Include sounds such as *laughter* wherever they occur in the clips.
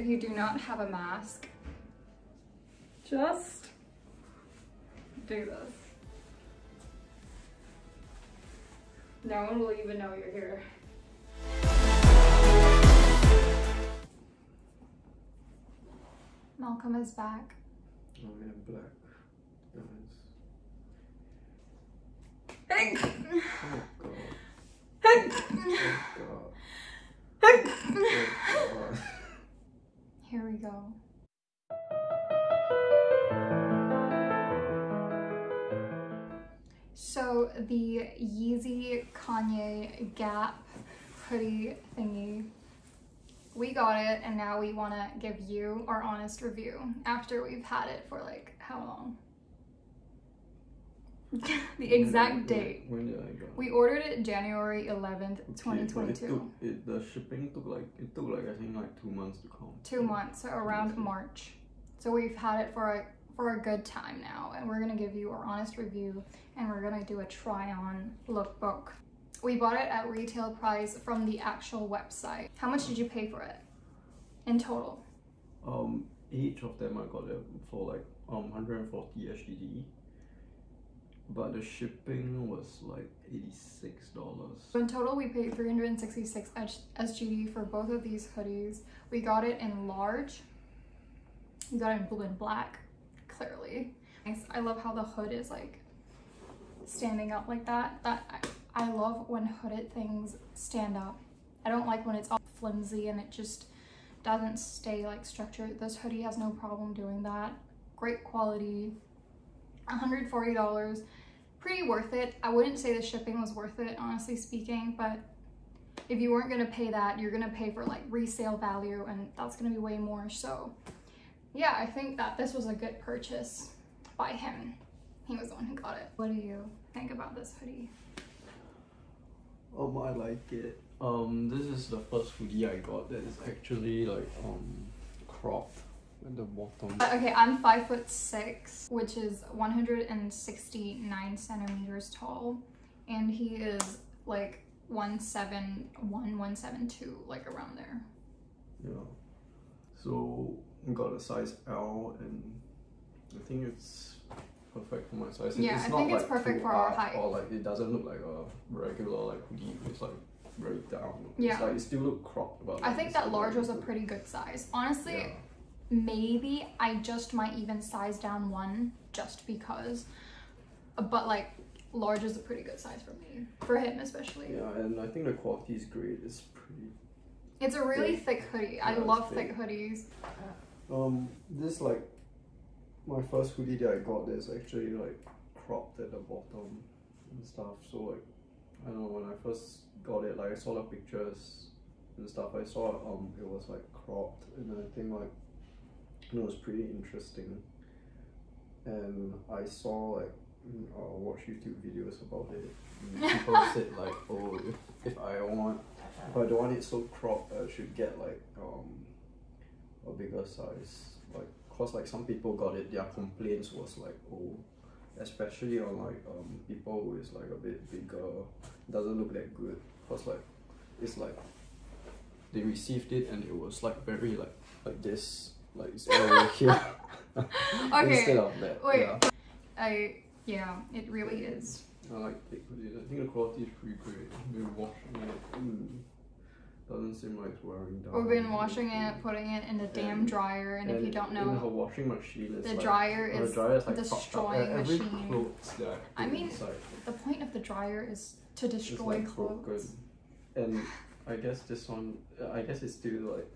if you do not have a mask, just do this. No one will even know you're here. Malcolm is back. Oh, I'm in black. Guys. Hey! Oh god. Oh god. Oh god. Here we go. So the Yeezy Kanye Gap hoodie thingy, we got it and now we want to give you our honest review after we've had it for like how long? *laughs* the exact When- date. When did I go? We ordered it January 11th, Okay, 2022. It took, it, the shipping took like it took like I think like two months to come. two months, so around. March. So we've had it for a for a good time now, and we're gonna give you our honest review, and we're gonna do a try-on lookbook. We bought it at retail price from the actual website. How much did you pay for it in total? Um, each of them I got it for like um 140 SGD, but the shipping was like 86 dollars. So in total, we paid 366 S- SGD for both of these hoodies. We got it in large. We got it in blue and black, clearly. Nice. I love how the hood is like standing up like that. That I, I love when hooded things stand up. I don't like when it's all flimsy and it just doesn't stay like structured. This hoodie has no problem doing that. Great quality. $140 pretty worth it. I wouldn't say the shipping was worth it, honestly speaking, but if you weren't gonna pay that, you're gonna pay for like resale value and that's gonna be way more. So yeah, I think that this was a good purchase by him. He was the one who got it. What do you think about this hoodie? Um, I like it. Um, this is the first hoodie I got that is actually like um cropped at the bottom. Uh, Okay, I'm five foot six, which is 169 centimeters tall, and he is like 171, 172, like around there. Yeah. So I got a size L and I think it's perfect for my size. Yeah, it's I not think it's like perfect for our height. Or like it doesn't look like a regular like hoodie. It's like very down. Yeah. It's like it still look cropped but I think that large was a pretty good size. Honestly, Yeah. Maybe I just might even size down one just because. But like, large is a pretty good size for me, for him especially. Yeah, and I think the quality is great. It's pretty It's a really Thick. thick hoodie. I Yeah, it's love thick. thick hoodies. Um, this like my first hoodie that I got is actually like cropped at the bottom and stuff. So like I don't know when I first got it, like I saw the pictures and stuff. I saw um it was like cropped, and I think like it was pretty interesting. And I saw like mm, uh, watch YouTube videos about it. And *laughs* people said like, oh, if, if I want, if I don't want it so cropped, I should get like um a bigger size. Like, cause like some people got it, their complaints was like, oh, especially on like um people who is like a bit bigger, doesn't look that good. Cause like, it's like they received it and it was like very like like this, like *laughs* it's the way here. Okay, Instead of that, Wait, yeah. I yeah, it really is. I like thick hoodies. I think the quality is pretty great. Been washing it. Mm, doesn't seem like it's wearing down. We've been washing it, putting it in the damn dryer, and, if you don't know, know, washing machine, it's the like, dryer is dryer is like destroying fucked up. Every machine. clothes that I, I mean, inside the point of the dryer is to destroy like clothes. broken. And I guess this one, I guess it's still like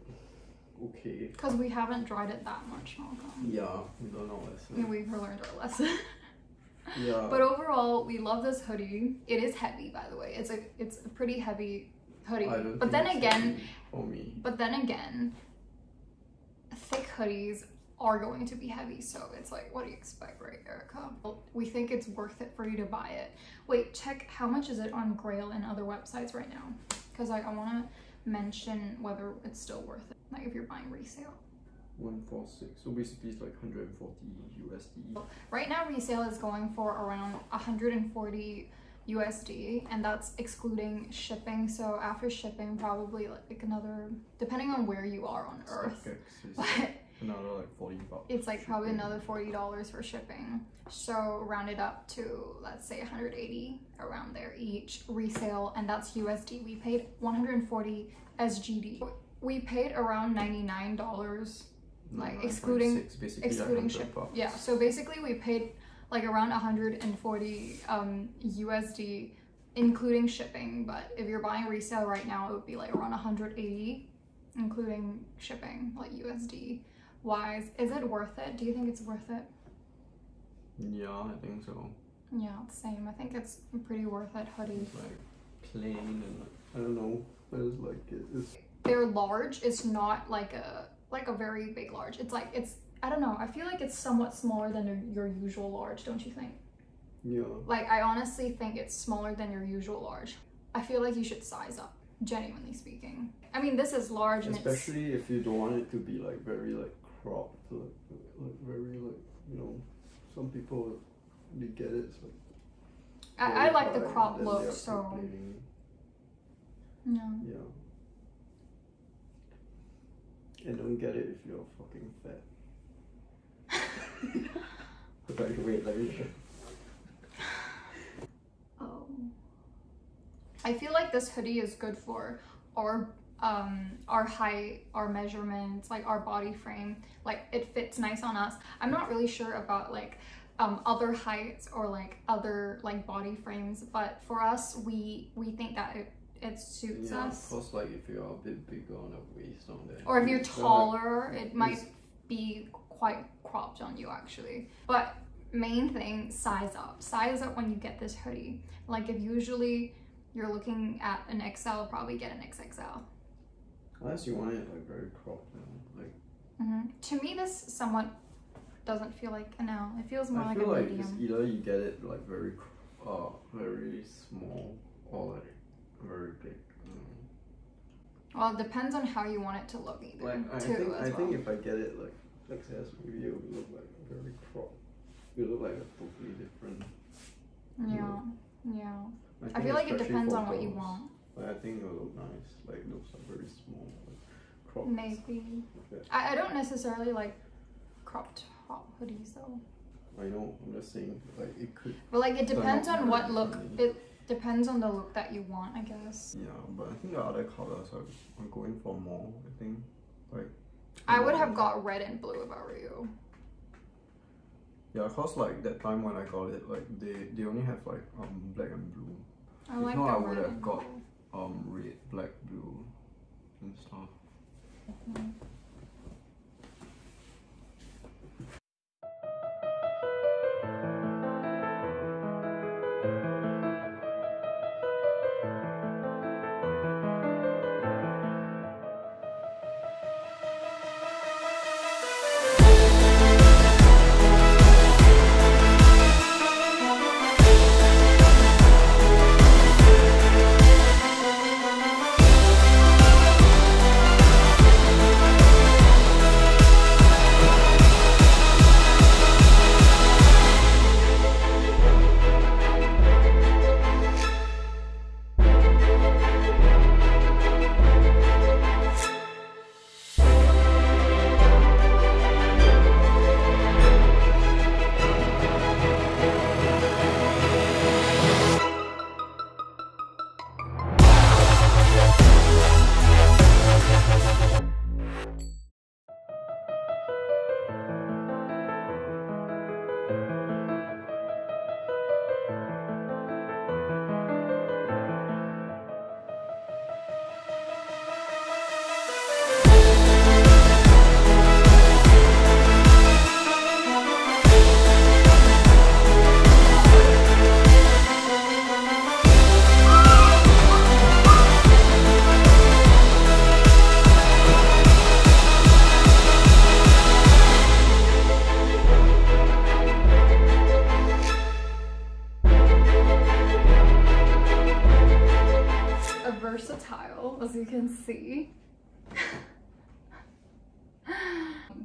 okay. Because we haven't dried it that much, Malcolm. Yeah, we don't know what's Yeah, we've learned our lesson. *laughs* Yeah. but overall, we love this hoodie. It is heavy, by the way. It's a it's a pretty heavy hoodie. But then again, for me. but then again, thick hoodies are going to be heavy. So it's like, what do you expect, right, Erica? We think it's worth it for you to buy it. Wait, check how much is it on Grail and other websites right now? Because I, I want to mention whether it's still worth it. Like if you're buying resale. One four six. So basically, it's like hundred and forty USD. Right now, resale is going for around 140 USD, and that's excluding shipping. So after shipping, probably like another, depending on where you are on Earth, *laughs* but another like 40 bucks. it's like probably shipping. another forty dollars for shipping. So round it up to let's say 180 around there each resale, and that's USD. We paid 140 SGD. We paid around 99 dollars like, 99.6, excluding- excluding 100 ship. bucks. Yeah, so basically we paid like around 140 um, USD, including shipping. But if you're buying resale right now, it would be like around 180, including shipping, like USD wise. Is it worth it? Do you think it's worth it? Yeah, I think so. Yeah, same. I think it's pretty worth it hoodie. It's like plain and like, I don't know. I just like it. It's They're large. It's not like a like a very big large. It's like it's I don't know. I feel like it's somewhat smaller than your, usual large, don't you think? yeah. Like, I honestly think it's smaller than your usual large. I feel like you should size up, genuinely speaking. I mean, this is large and it's. Especially if you don't want it to be like very like cropped, like, like very like you know, some people they get it. It's like I, I like the crop look, so. Yeah. Yeah. And don't get it if you're fucking fat. *laughs* like, wait, let me show. Oh. I feel like this hoodie is good for our um our height, our measurements, like our body frame. Like it fits nice on us. I'm not really sure about like um other heights or like other like body frames, but for us we we think that it it suits Yeah, us. plus like if you're a bit bigger on the waist on there. Or if you're uh, taller, it might be quite cropped on you actually. But main thing, size up. Size up when you get this hoodie. Like if usually you're looking at an XL, probably get an XXL. Unless you want it like very cropped now. Like hmm To me, this somewhat doesn't feel like an L. It feels more I like feel a like medium. it's either you get it like very uh very small or like very big. Mm. Well, it depends on how you want it to look either. Like I too, think I well. think if I get it like XS maybe it would look like very cropped. It would look like a totally different. yeah, yeah. I think feel like it depends on what you want. Like, I think it will look nice. Like those are very small, like, cropped. Maybe. I, I don't necessarily like cropped top hoodies though. I know. I'm just saying like it could. But like it depends on what look. It depends on the look that you want, I guess. Yeah, but I think the other colors are I'm going for more. I think like. I would have got red and blue if I were you. Yeah, cause like that time when I got it, like they they only have like um black and blue, I If like not, I would have got- blue. Um red, black, blue, and stuff. A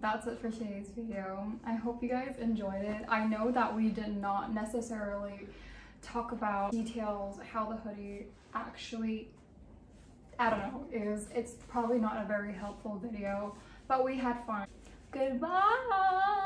That's it for today's video. I hope you guys enjoyed it. I know that we did not necessarily talk about details, how the hoodie actually, I don't know, is. It's probably not a very helpful video, but we had fun. Goodbye!